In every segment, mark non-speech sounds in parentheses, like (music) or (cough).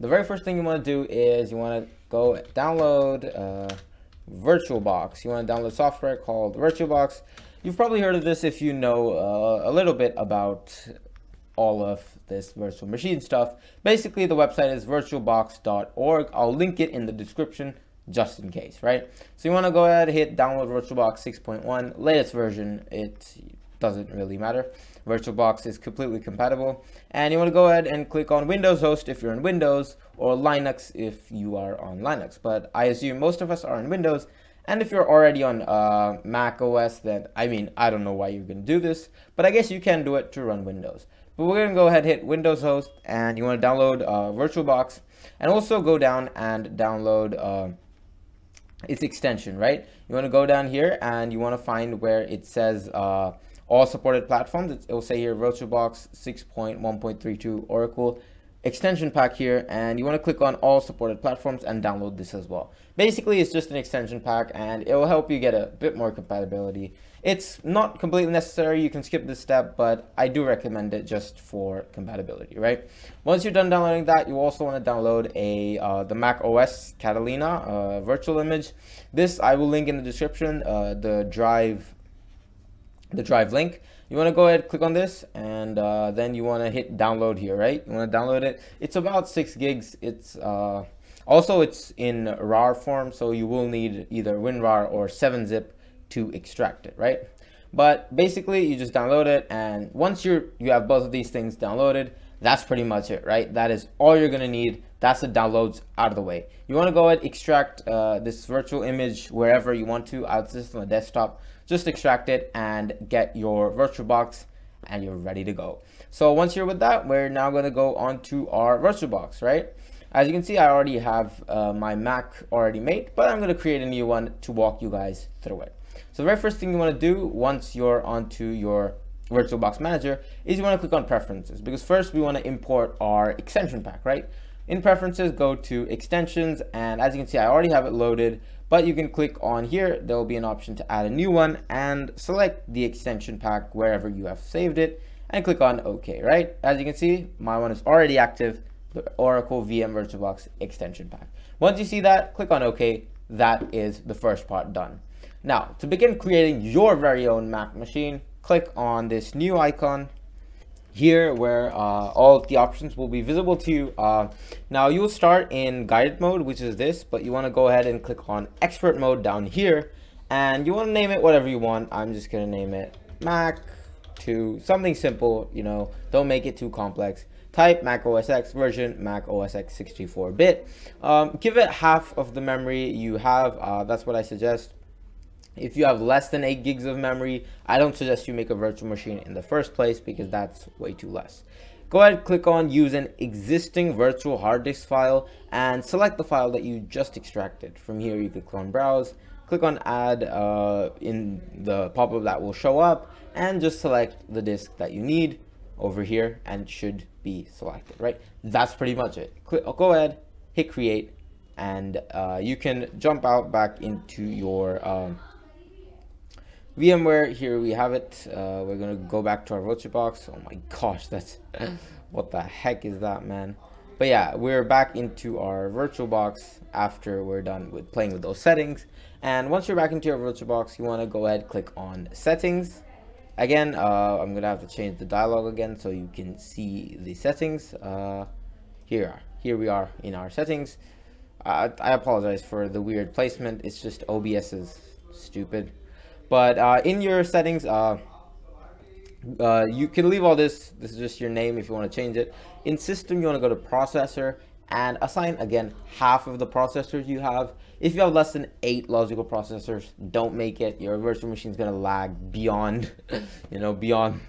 the very first thing you want to do is you want to go download uh, VirtualBox. You want to download software called VirtualBox. You've probably heard of this if you know uh, a little bit about all of this virtual machine stuff. Basically, the website is virtualbox.org. I'll link it in the description just in case, right? So you want to go ahead, and hit download VirtualBox 6.1, latest version. It doesn't really matter. VirtualBox is completely compatible. And you want to go ahead and click on Windows Host if you're in Windows or Linux if you are on Linux. But I assume most of us are on Windows. And if you're already on uh, Mac OS, then I mean, I don't know why you're going to do this, but I guess you can do it to run Windows. But we're going to go ahead, hit Windows Host, and you want to download uh, VirtualBox, and also go down and download uh, its extension, right? You want to go down here, and you want to find where it says uh, all supported platforms. It will say here VirtualBox 6.1.32 Oracle extension pack here and you want to click on all supported platforms and download this as well. Basically, it's just an extension pack and it will help you get a bit more compatibility. It's not completely necessary. You can skip this step, but I do recommend it just for compatibility, right? Once you're done downloading that, you also want to download a uh, the Mac OS Catalina uh, virtual image. This I will link in the description, uh, the drive the drive link. You want to go ahead, click on this, and uh, then you want to hit download here, right? You want to download it. It's about six gigs. It's uh, also it's in RAR form, so you will need either WinRAR or 7-zip to extract it, right? But basically, you just download it, and once you're you have both of these things downloaded, that's pretty much it, right? That is all you're gonna need. That's the downloads out of the way. You wanna go ahead, extract uh, this virtual image wherever you want to, out on a desktop. Just extract it and get your VirtualBox and you're ready to go. So once you're with that, we're now gonna go on to our VirtualBox, right? As you can see, I already have uh, my Mac already made, but I'm gonna create a new one to walk you guys through it. So the very first thing you wanna do once you're onto your VirtualBox Manager is you want to click on Preferences because first we want to import our extension pack, right? In Preferences, go to Extensions, and as you can see, I already have it loaded, but you can click on here. There will be an option to add a new one and select the extension pack wherever you have saved it and click on OK, right? As you can see, my one is already active, the Oracle VM VirtualBox extension pack. Once you see that, click on OK. That is the first part done. Now, to begin creating your very own Mac machine, click on this new icon here where uh, all the options will be visible to you. Uh, now you will start in guided mode, which is this, but you want to go ahead and click on expert mode down here and you want to name it whatever you want. I'm just going to name it Mac to something simple, you know, don't make it too complex. Type Mac OS X version, Mac OS X 64-bit. Um, give it half of the memory you have. Uh, that's what I suggest. If you have less than 8 gigs of memory, I don't suggest you make a virtual machine in the first place because that's way too less. Go ahead, click on use an existing virtual hard disk file and select the file that you just extracted. From here, you click on browse, click on add uh, in the pop-up that will show up and just select the disk that you need over here and should be selected, right? That's pretty much it. Click, go ahead, hit create, and uh, you can jump out back into your um, VMware, here we have it. Uh, we're gonna go back to our virtual box. Oh my gosh, that's (laughs) what the heck is that, man? But yeah, we're back into our virtual box after we're done with playing with those settings. And once you're back into your virtual box, you want to go ahead click on Settings. Again, uh, I'm gonna have to change the dialog again so you can see the settings. Uh, here, here we are in our settings. I apologize for the weird placement. It's just OBS is stupid. But uh, in your settings, uh, uh, you can leave all this. This is just your name if you want to change it. In system, you want to go to processor and assign again half of the processors you have. If you have less than eight logical processors, don't make it. Your virtual machine is gonna lag beyond, (laughs) you know, beyond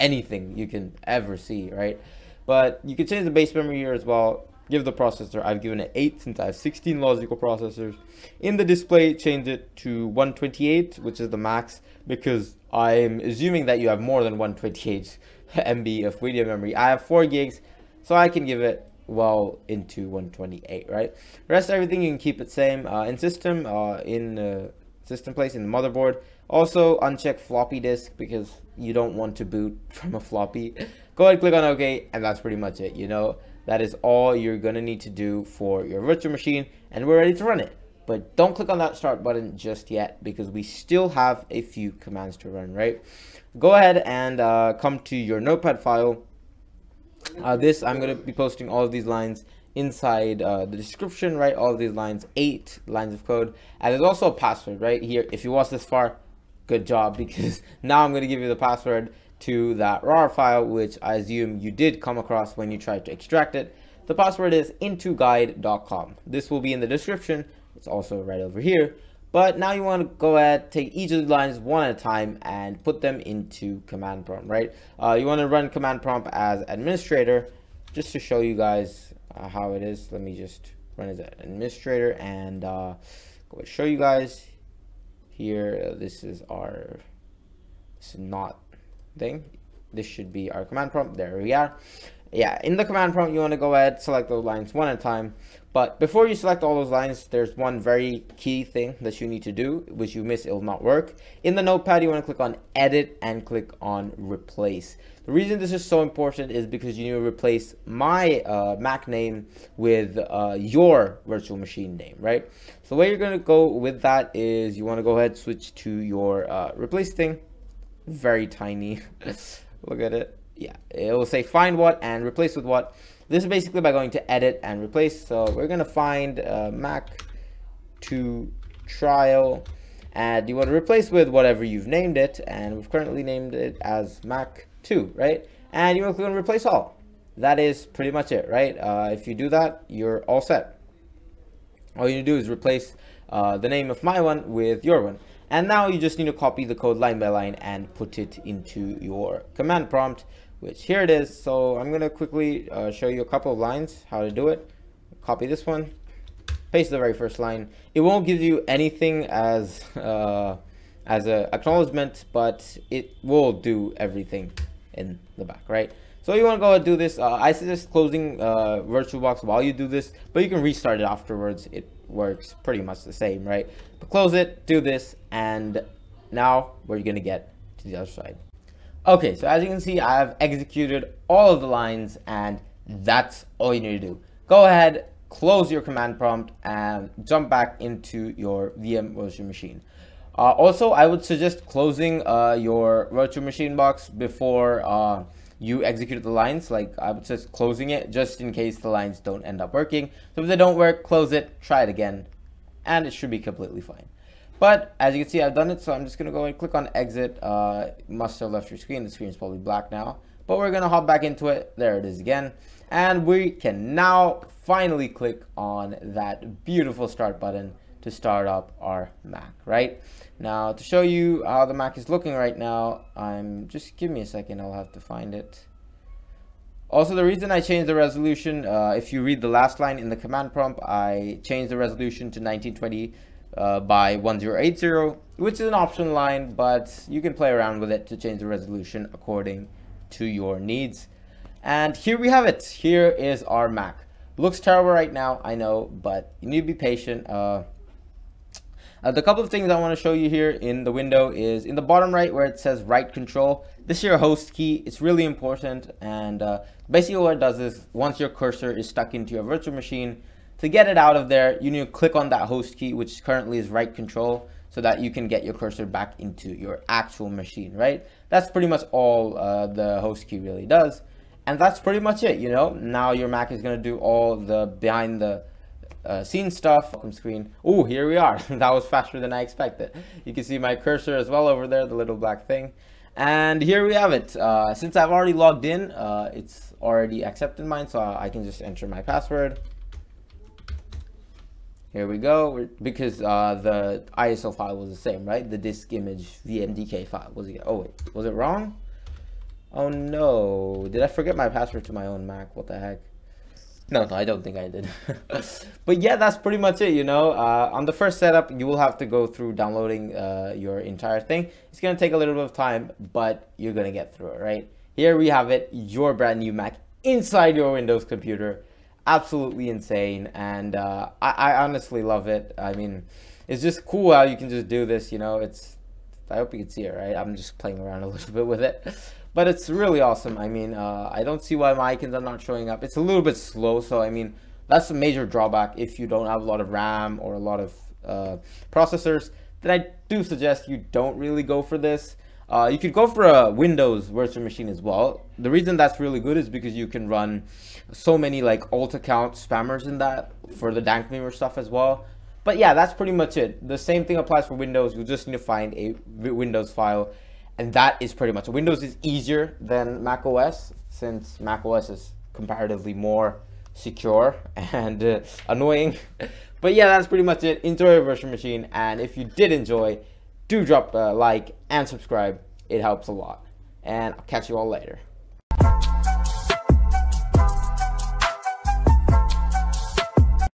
anything you can ever see, right? But you can change the base memory here as well give the processor, I've given it 8 since I have 16 logical processors. In the display, change it to 128, which is the max, because I'm assuming that you have more than 128 (laughs) MB of video memory. I have 4 gigs, so I can give it well into 128, right? Rest everything, you can keep it same. Uh, in system, uh, in uh, system place, in the motherboard, also uncheck floppy disk because you don't want to boot (laughs) from a floppy. Go ahead, click on OK, and that's pretty much it, you know? That is all you're going to need to do for your virtual machine and we're ready to run it. But don't click on that start button just yet because we still have a few commands to run, right? Go ahead and uh, come to your notepad file. Uh, this, I'm going to be posting all of these lines inside uh, the description, right? All of these lines, eight lines of code. And there's also a password right here. If you watch this far, good job (laughs) because now I'm going to give you the password to that RAR file, which I assume you did come across when you tried to extract it. The password is intoguide.com. This will be in the description. It's also right over here. But now you want to go ahead, take each of the lines one at a time and put them into command prompt, right? Uh, you want to run command prompt as administrator just to show you guys uh, how it is. Let me just run as administrator and uh, go show you guys here. This is our, this is not thing. This should be our command prompt. There we are. Yeah, in the command prompt, you want to go ahead, select those lines one at a time. But before you select all those lines, there's one very key thing that you need to do, which you miss, it will not work. In the notepad, you want to click on edit and click on replace. The reason this is so important is because you need to replace my uh, Mac name with uh, your virtual machine name, right? So the way you're going to go with that is you want to go ahead, switch to your uh, replace thing very tiny. (laughs) Look at it. Yeah, it will say find what and replace with what. This is basically by going to edit and replace. So we're going to find uh, Mac 2 trial and you want to replace with whatever you've named it and we've currently named it as Mac 2, right? And you want to click on replace all. That is pretty much it, right? Uh, if you do that, you're all set. All you to do is replace uh, the name of my one with your one. And now you just need to copy the code line by line and put it into your command prompt, which here it is. So I'm going to quickly uh, show you a couple of lines, how to do it. Copy this one, paste the very first line. It won't give you anything as uh, as a acknowledgement, but it will do everything in the back, right? So you want to go and do this. Uh, I suggest closing uh, VirtualBox while you do this, but you can restart it afterwards. It works pretty much the same, right? But close it, do this, and now we're going to get to the other side. Okay, so as you can see, I've executed all of the lines, and that's all you need to do. Go ahead, close your command prompt, and jump back into your VM virtual machine. Uh, also, I would suggest closing uh, your virtual machine box before uh, you execute the lines. Like I would just closing it just in case the lines don't end up working. So if they don't work, close it, try it again, and it should be completely fine. But as you can see, I've done it, so I'm just gonna go and click on exit. Uh, must have left your screen. The screen is probably black now, but we're gonna hop back into it. There it is again, and we can now finally click on that beautiful start button to start up our Mac, right? Now, to show you how the Mac is looking right now, I'm just give me a second, I'll have to find it. Also, the reason I changed the resolution, uh, if you read the last line in the command prompt, I changed the resolution to 1920 uh, by 1080, which is an option line, but you can play around with it to change the resolution according to your needs. And here we have it. Here is our Mac. Looks terrible right now, I know, but you need to be patient. Uh, uh, the couple of things I want to show you here in the window is in the bottom right where it says right control. This is your host key. It's really important. And uh, basically what it does is once your cursor is stuck into your virtual machine, to get it out of there, you need to click on that host key, which currently is right control, so that you can get your cursor back into your actual machine, right? That's pretty much all uh, the host key really does. And that's pretty much it, you know? Now your Mac is going to do all the behind the uh, scene stuff. Welcome screen. Oh, here we are. (laughs) that was faster than I expected. You can see my cursor as well over there, the little black thing. And here we have it. Uh, since I've already logged in, uh, it's already accepted mine, so I can just enter my password. Here we go, because uh, the ISO file was the same, right? The disk image VMDK file. Was it? Oh wait, was it wrong? Oh no, did I forget my password to my own Mac? What the heck? No, no, I don't think I did. (laughs) but yeah, that's pretty much it, you know. Uh, on the first setup, you will have to go through downloading uh, your entire thing. It's going to take a little bit of time, but you're going to get through it, right? Here we have it, your brand new Mac inside your Windows computer. Absolutely insane. And uh, I, I honestly love it. I mean, it's just cool how you can just do this, you know. It's I hope you can see it, right? I'm just playing around a little (laughs) bit with it. But it's really awesome. I mean, uh, I don't see why my icons are not showing up. It's a little bit slow, so I mean, that's a major drawback if you don't have a lot of RAM or a lot of uh, processors. Then I do suggest you don't really go for this. Uh, you could go for a Windows virtual machine as well. The reason that's really good is because you can run so many like alt account spammers in that for the Dank Memer stuff as well. But yeah, that's pretty much it. The same thing applies for Windows. You just need to find a Windows file and that is pretty much. Windows is easier than Mac OS since Mac OS is comparatively more secure (laughs) and uh, annoying. (laughs) but yeah, that's pretty much it. Enjoy your virtual machine. And if you did enjoy, do drop a like and subscribe. It helps a lot. And I'll catch you all later.